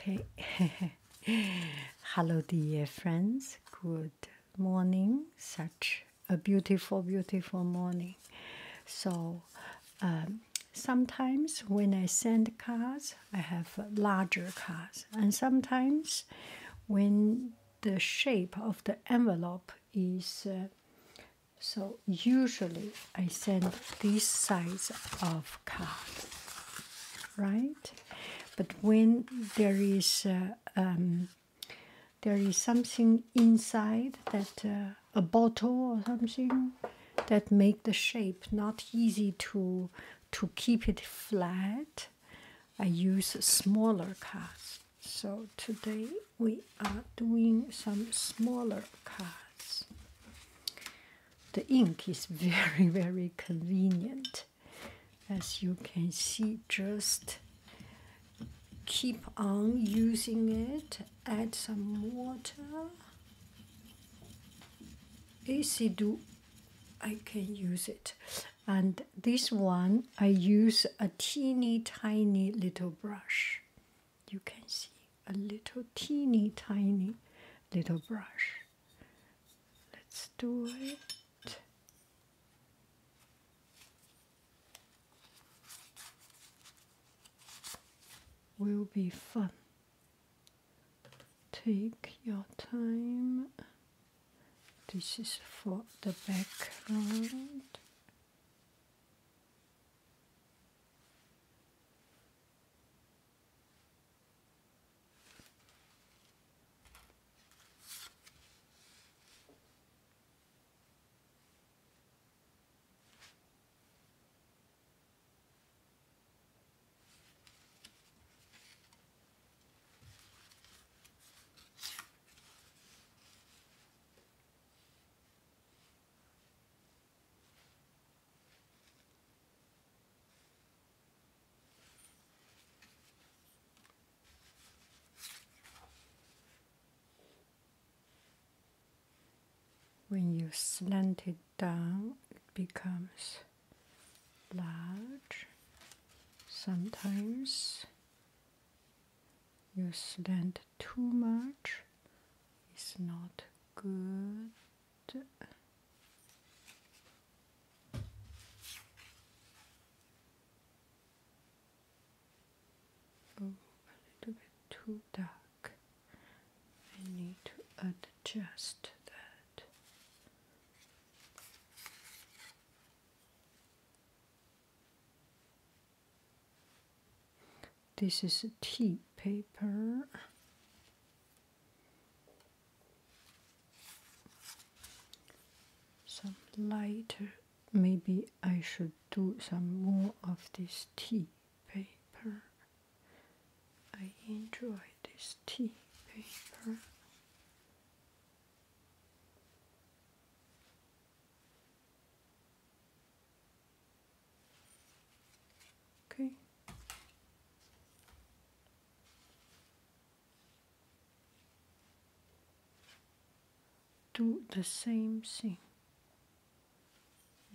Okay. Hello, dear friends. Good morning. Such a beautiful, beautiful morning. So, um, sometimes when I send cards, I have larger cards, and sometimes when the shape of the envelope is uh, so usually I send this size of card, right? But when there is uh, um, there is something inside that uh, a bottle or something that make the shape not easy to to keep it flat, I use smaller cards. So today we are doing some smaller cards. The ink is very, very convenient. As you can see, just keep on using it, add some water. Easy do, I can use it. And this one, I use a teeny tiny little brush. You can see a little teeny tiny little brush. Let's do it. Will be fun. Take your time. This is for the background. When you slant it down, it becomes large. Sometimes you slant too much, it's not good. Oh, a little bit too dark. I need to adjust that. This is tea paper. Some lighter. Maybe I should do some more of this tea paper. I enjoy this tea paper. Okay. Do the same thing.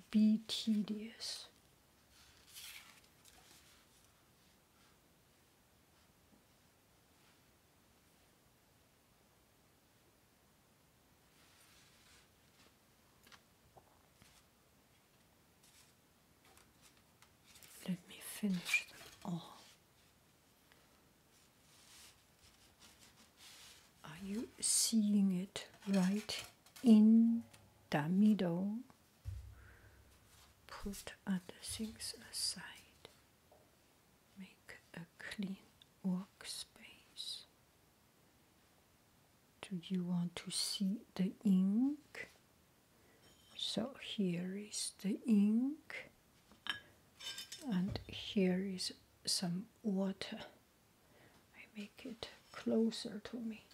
Be tedious. Let me finish them all. Are you seeing it right in the middle? Put other things aside. Make a clean workspace. Do you want to see the ink? So here is the ink, and here is some water. I make it closer to me.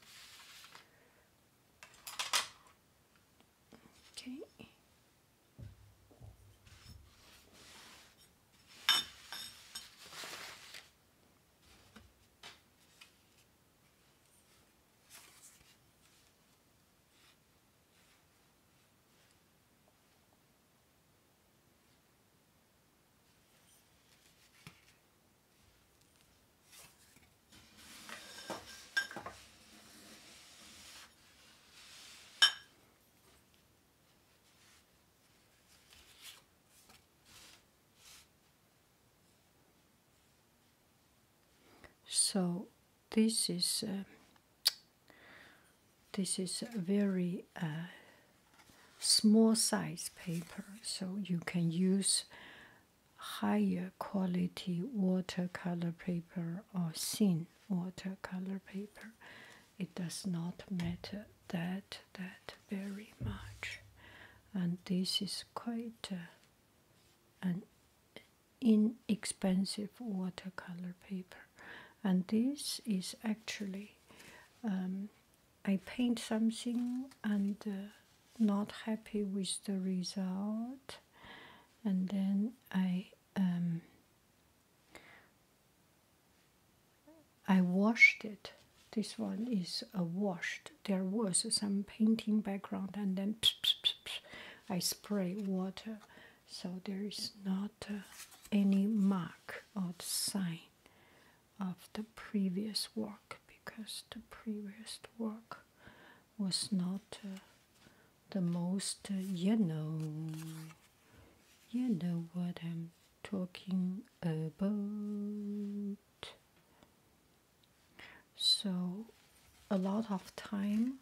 So this is uh, this is a very uh, small size paper, so you can use higher quality watercolor paper or thin watercolor paper. It does not matter that that very much, and this is quite uh, an inexpensive watercolor paper, and this is actually um, I paint something and uh, not happy with the result, and then I um, I washed it. This one is a washed. There was some painting background, and then I spray water, so there is not uh, any mark or sign of the previous work because the previous work was not uh, the most, uh, you know, you know what I'm talking about. So, a lot of time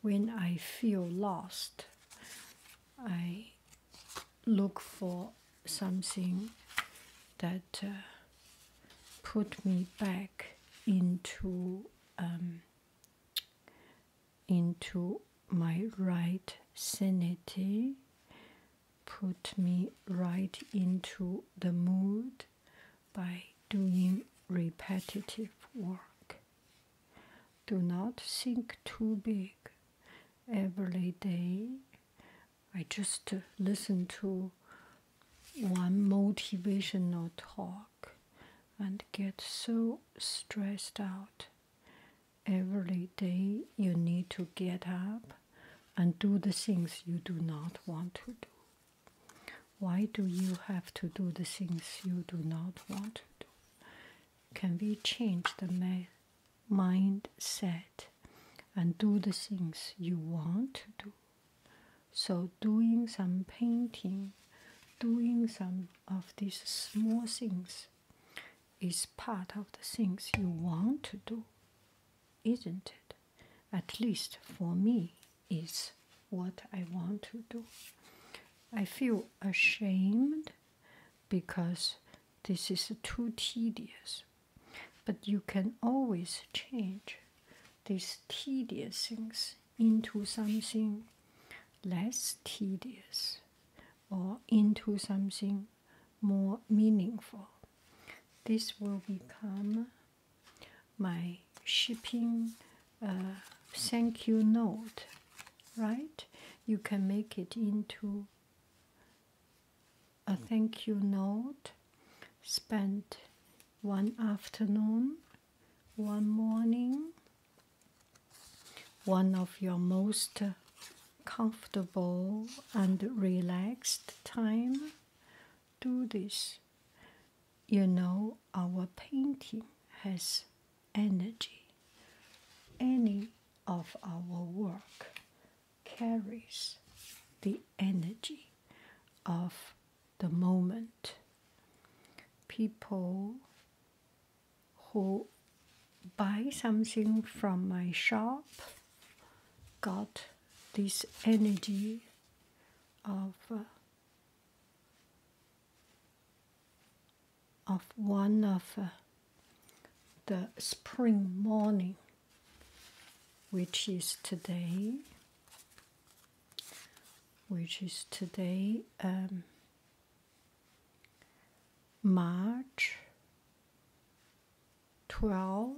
when I feel lost, I look for something that uh, put me back into um, into my right sanity, put me right into the mood by doing repetitive work. Do not think too big. Every day, I just listen to one motivational talk and get so stressed out. Every day you need to get up and do the things you do not want to do. Why do you have to do the things you do not want to do? Can we change the mindset and do the things you want to do? So, doing some painting, doing some of these small things is part of the things you want to do, isn't it? At least for me, is what I want to do. I feel ashamed because this is too tedious. But you can always change these tedious things into something less tedious or into something more meaningful. This will become my shipping uh, thank you note, right? You can make it into a thank you note spent one afternoon, one morning, one of your most comfortable and relaxed time. Do this. You know, our painting has energy. Any of our work carries the energy of the moment. People who buy something from my shop got this energy of uh, of one of uh, the spring morning, which is today, which is today, um, March 12,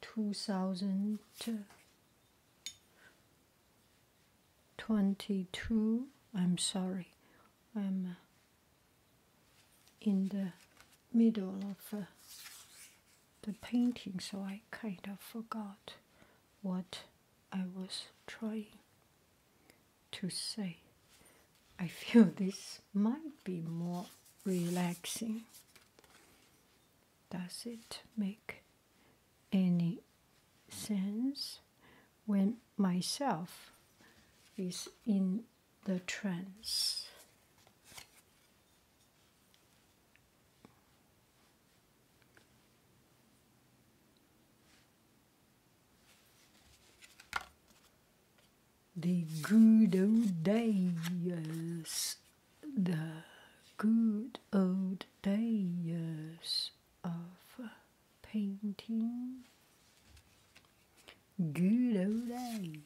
2022. I'm sorry, I'm uh, in the middle of uh, the painting, so I kind of forgot what I was trying to say. I feel this might be more relaxing. Does it make any sense when myself is in the trance? The good old days, the good old days of painting. Good old days.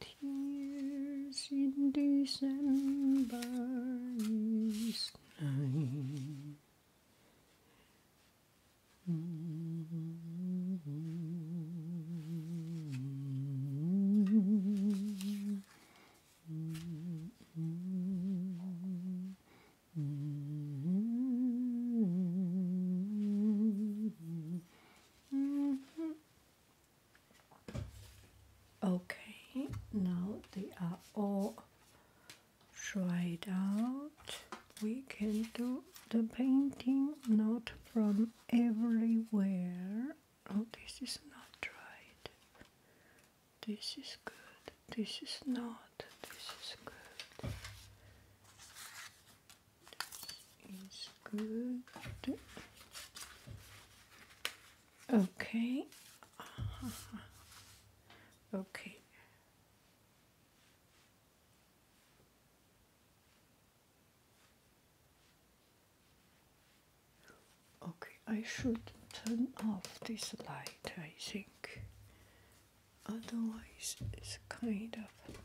Tears in December is. Okay, now they are all dried out. We can do the painting not from everywhere. Oh, this is not dried. This is good. This is not. This is good. This is good. Okay. Okay. Okay, I should turn off this light, I think. Otherwise, it's kind of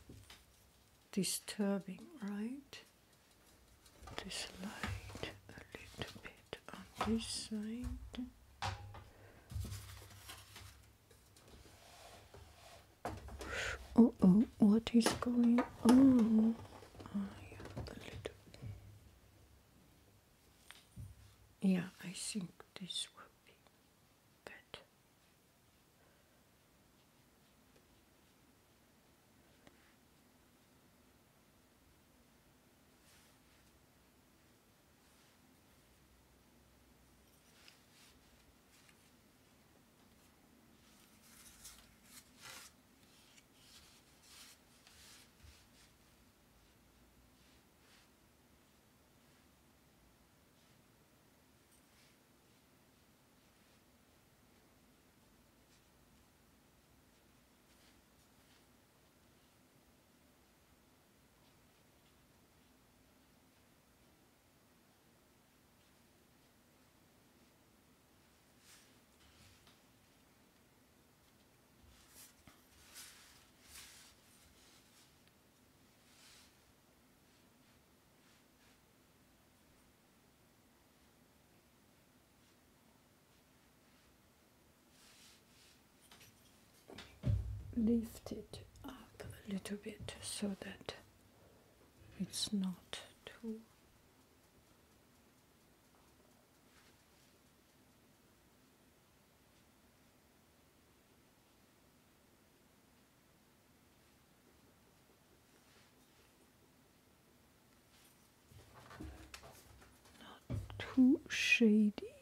disturbing, right? This light a little bit on this side. Oh, oh, what is going on? Yeah, a little. Yeah, I think this lift it up a little bit so that it's not too not too shady.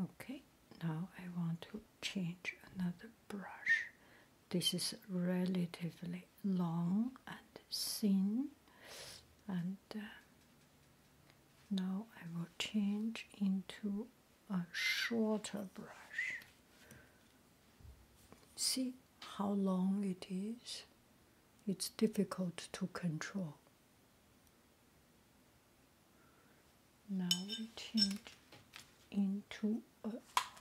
Okay, now I want to change another brush. This is relatively long and thin, and uh, now I will change into a shorter brush. See how long it is? It's difficult to control. Now we change into a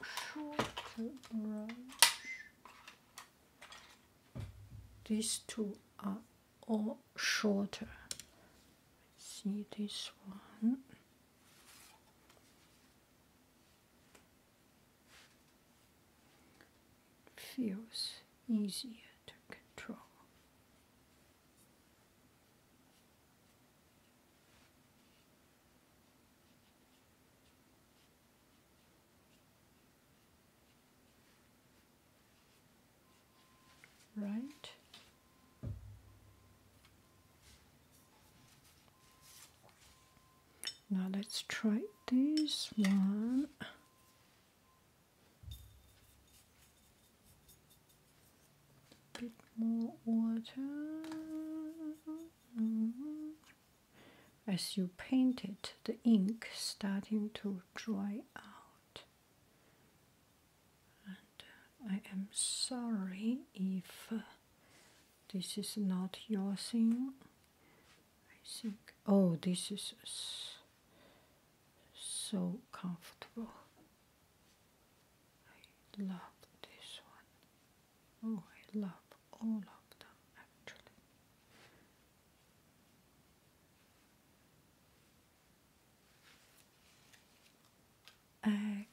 shorter branch. These two are all shorter. See this one. Feels easier to control. Right? Now let's try this one. Bit more water. Mm-hmm. As you paint it, the ink starting to dry out. And uh, I am sorry if uh, this is not your thing. I think, oh, this is so comfortable. I love this one. Oh, I love all of them actually. Actually,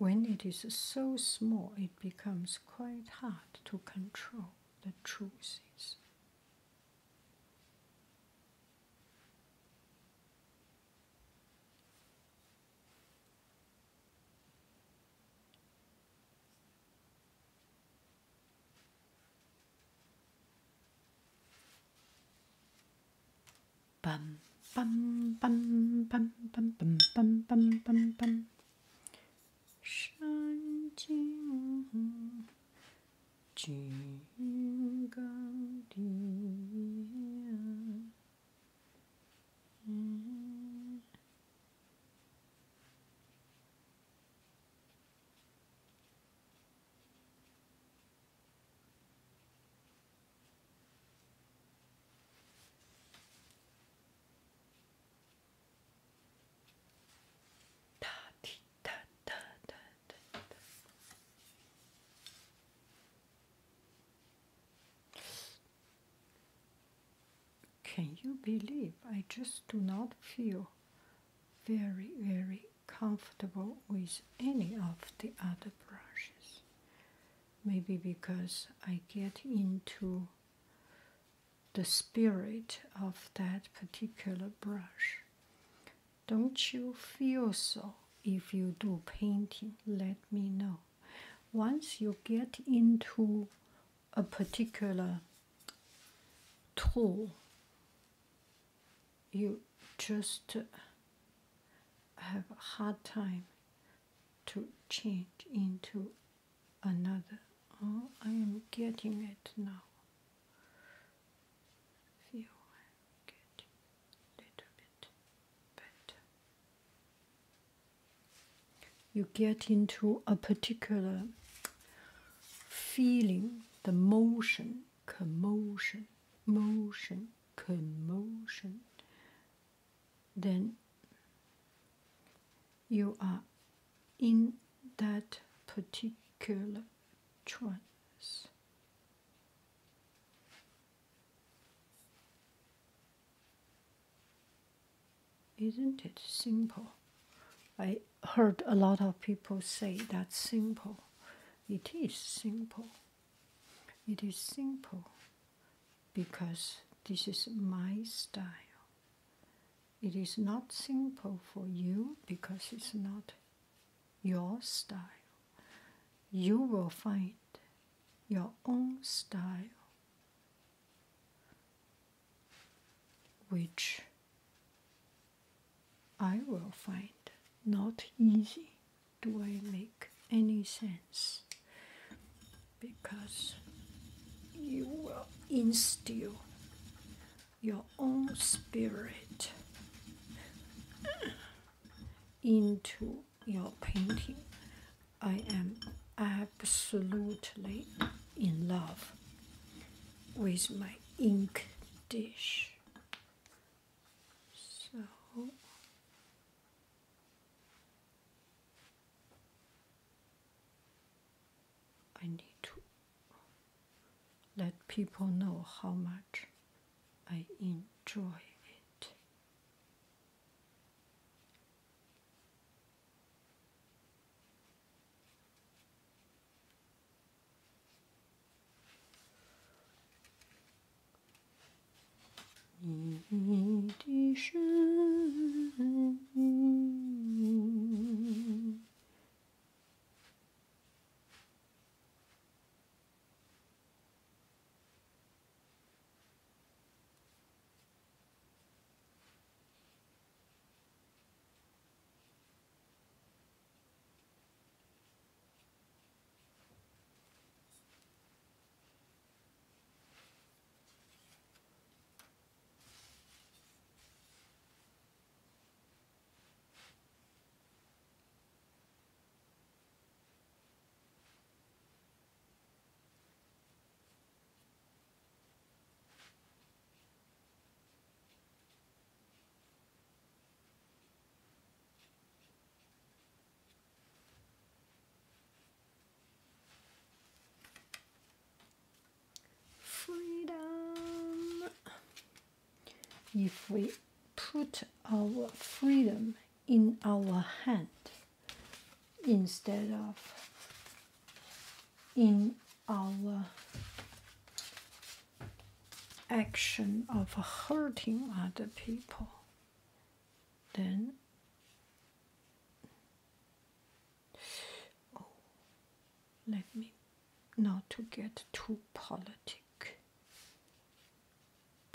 when it is so small, it becomes quite hard to control. The is. Bum bum bum bum bum bum bum bum bum bum. 金金刚 you believe I just do not feel very, very comfortable with any of the other brushes? Maybe because I get into the spirit of that particular brush. Don't you feel so? If you do painting, let me know. Once you get into a particular tool, you just have a hard time to change into another. Oh, I am getting it now. Feel little bit better. You get into a particular feeling, the motion, commotion, motion, commotion, then you are in that particular trance. Isn't it simple? I heard a lot of people say that's simple. It is simple. It is simple because this is my style. It is not simple for you because it's not your style. You will find your own style which I will find not easy. Do I make any sense? Because you will instill your own spirit into your painting. I am absolutely in love with my ink dish. So I need to let people know how much I enjoy 你的身影 If we put our freedom in our hand instead of in our action of hurting other people, then oh, let me not to get too politic.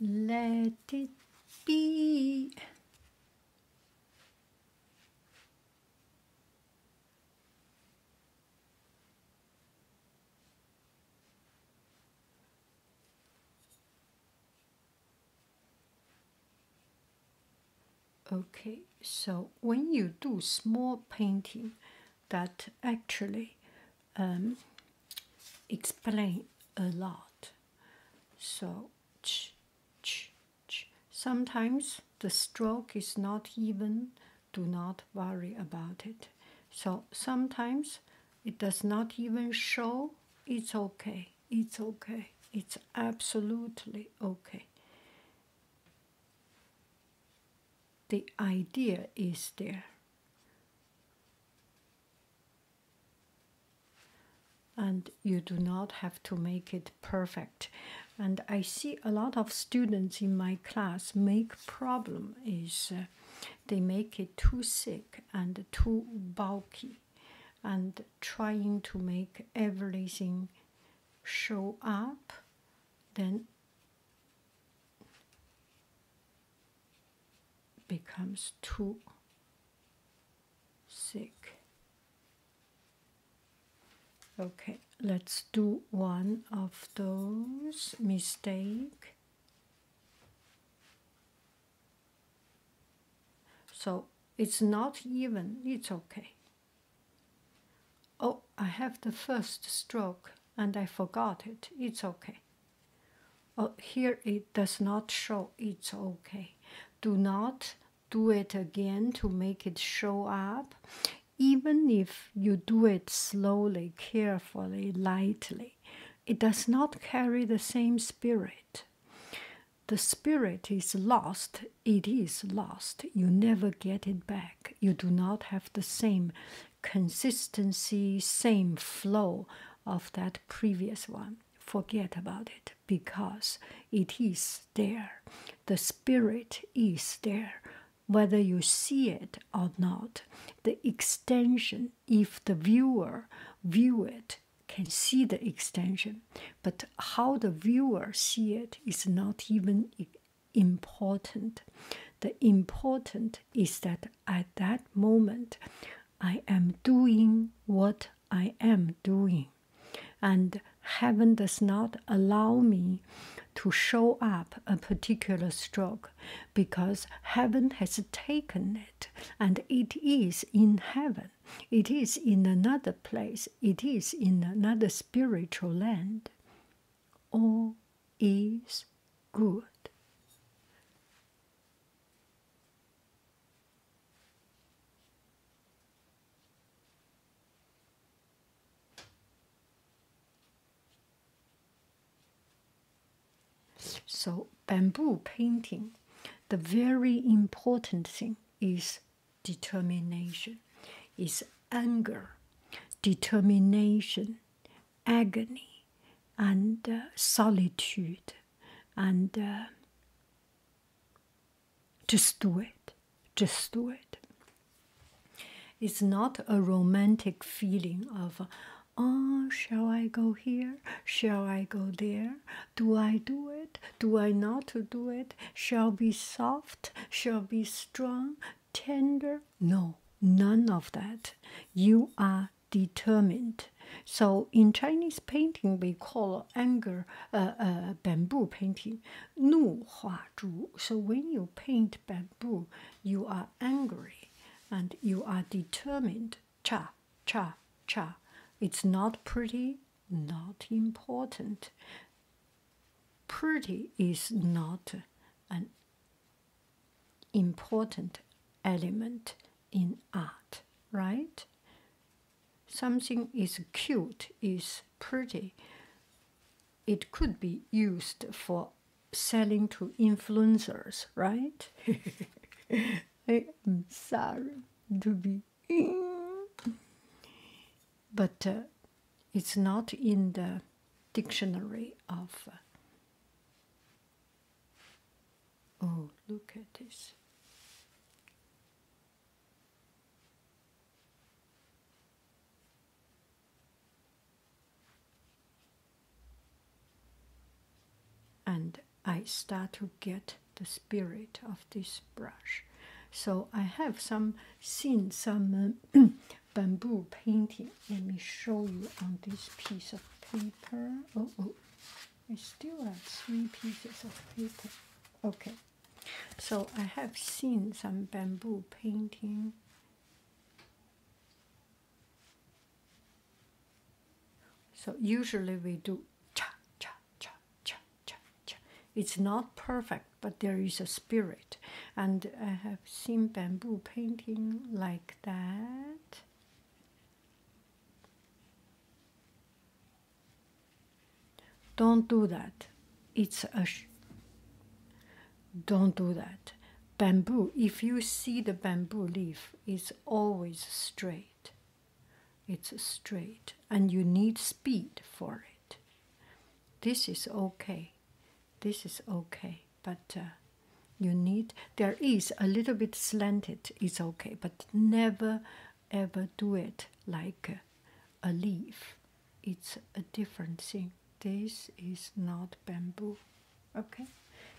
Let it be. Okay, so when you do small painting, that actually um, explain a lot. So ch, ch, ch. sometimes the stroke is not even. Do not worry about it. So sometimes it does not even show. It's okay. It's okay. It's absolutely okay. The idea is there. and you do not have to make it perfect and i see a lot of students in my class make problem is uh, they make it too thick and too bulky and trying to make everything show up then becomes too thick Okay, let's do one of those mistake. So it's not even, it's okay. Oh, I have the first stroke and I forgot it. It's okay. Oh, here it does not show. It's okay. Do not do it again to make it show up. Even if you do it slowly, carefully, lightly, it does not carry the same spirit. The spirit is lost, it is lost. You never get it back. You do not have the same consistency, same flow of that previous one. Forget about it because it is there. The spirit is there. Whether you see it or not, the extension, if the viewer view it, can see the extension, but how the viewer see it is not even important. The important is that at that moment I am doing what I am doing. And heaven does not allow me to show up a particular stroke because heaven has taken it and it is in heaven. It is in another place. It is in another spiritual land. All is good. So, bamboo painting, the very important thing is determination, is anger, determination, agony, and uh, solitude, and uh, just do it, just do it. It's not a romantic feeling of, oh, shall I go here? Shall I go there? Do I do it? Do I not do it? Shall be soft? Shall be strong? Tender? No, none of that. You are determined. So in Chinese painting, we call anger uh, uh, bamboo painting 怒画竹. So when you paint bamboo, you are angry and you are determined. Cha, cha, cha. It's not pretty, not important. Pretty is not an important element in art, right? Something is cute, is pretty. It could be used for selling to influencers, right? I'm sorry to be. but uh, it's not in the dictionary of. Uh, oh, look at this. And I start to get the spirit of this brush. So I have some seen some uh, bamboo painting. Let me show you on this piece of paper. Oh, oh, I still have three pieces of paper. Okay, so I have seen some bamboo painting. So usually we do cha cha cha cha cha cha. It's not perfect, but there is a spirit, and I have seen bamboo painting like that. Don't do that. It's a. don't do that. Bamboo, if you see the bamboo leaf, it's always straight. It's straight, and you need speed for it. This is okay. This is okay, but uh, you need, there is a little bit slanted, it's okay, but never ever do it like a leaf. It's a different thing. This is not bamboo. Okay?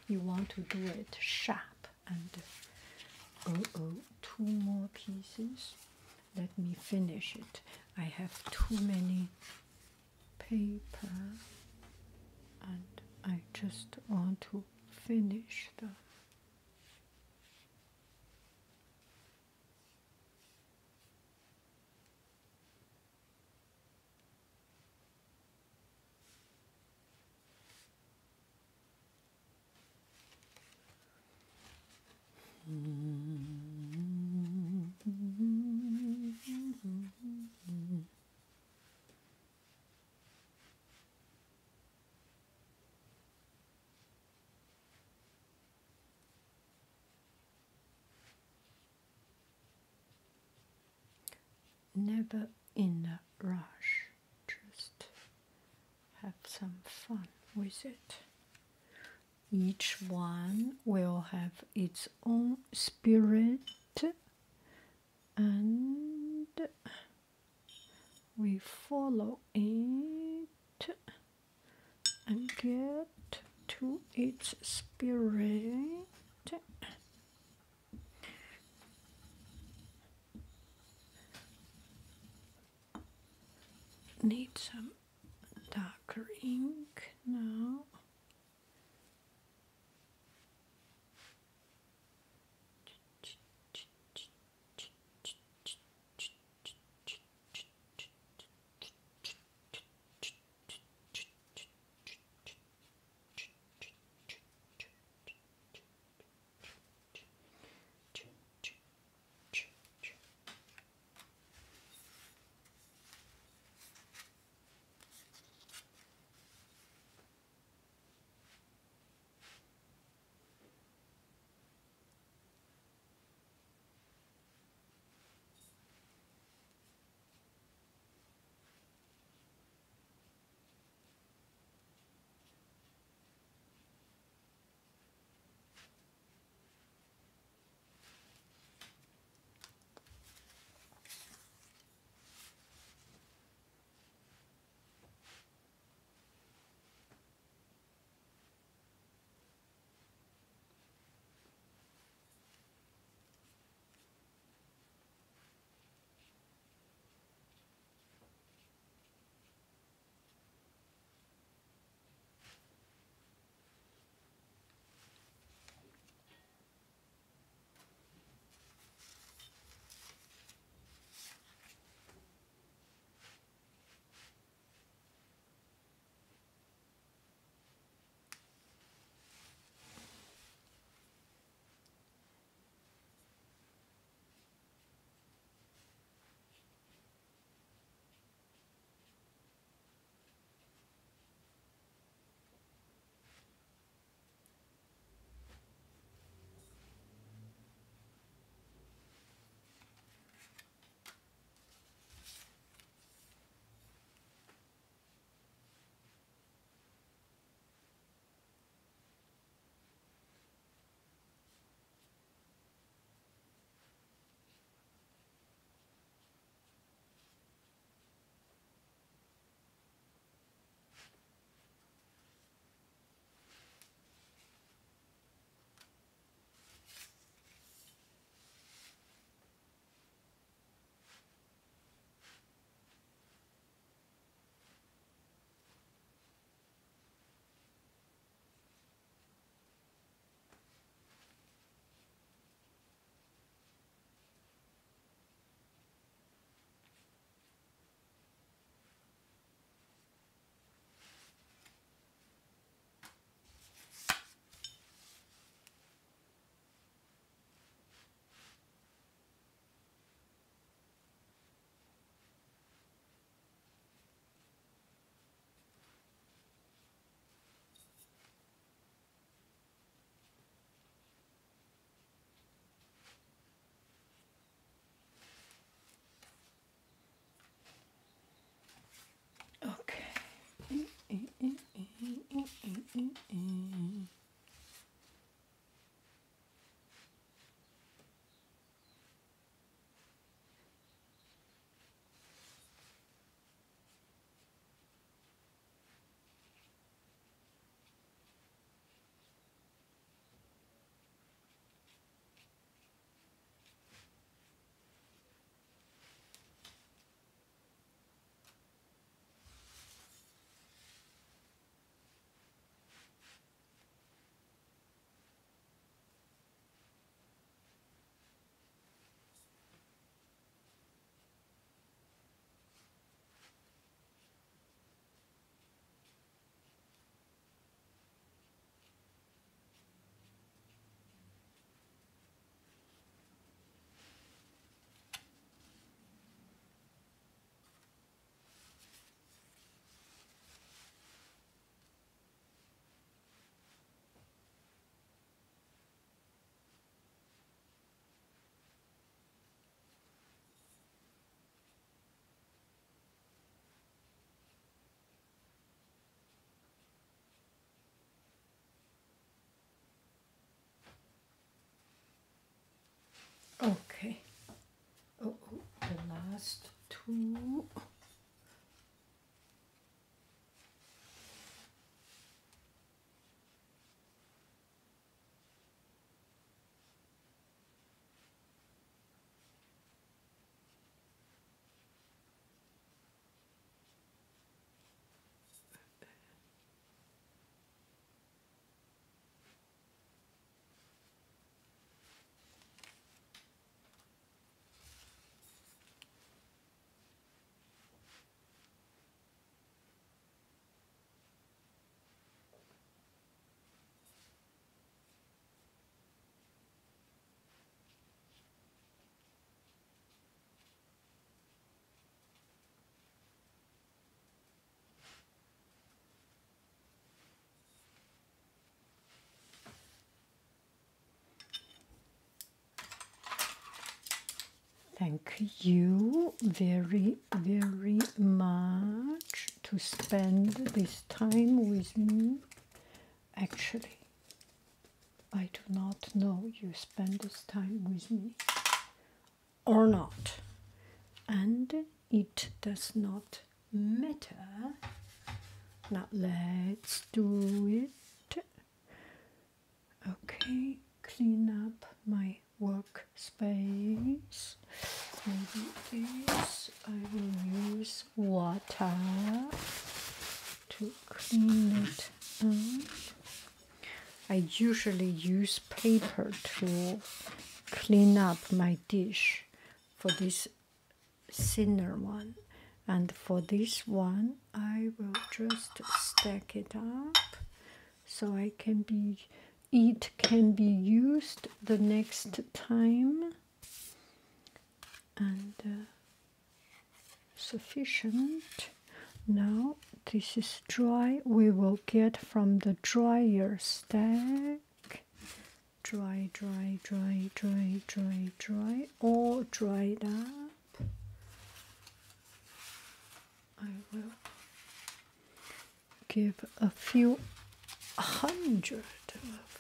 You want to do it sharp and oh oh two more pieces. Let me finish it. I have too many paper and I just want to finish the never in a rush, just have some fun with it. Each one will have its own spirit, and we follow it and get to its spirit. Need some darker ink now. mm, mm, Okay. Oh, oh, the last two. Thank you very, very much to spend this time with me. Actually, I do not know you spend this time with me or not, and it does not matter. Now, let's do it. Okay, clean up my workspace. Maybe this I will use water to clean it up. I usually use paper to clean up my dish for this thinner one and for this one I will just stack it up so I can be it can be used the next time. And uh, sufficient. Now this is dry. We will get from the dryer stack. Dry dry dry dry dry dry. All dried up. I will give a few hundred of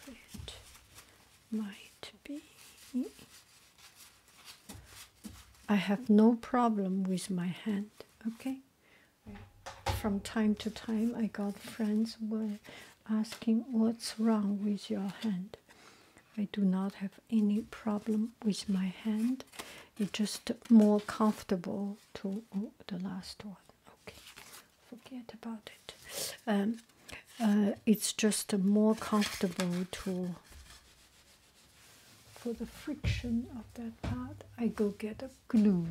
might be. I have no problem with my hand okay? From time to time I got friends were asking what's wrong with your hand? I do not have any problem with my hand. It's just more comfortable to oh, the last one okay. Forget about it. Um, uh, it's just more comfortable to for the friction of that part I go get a glue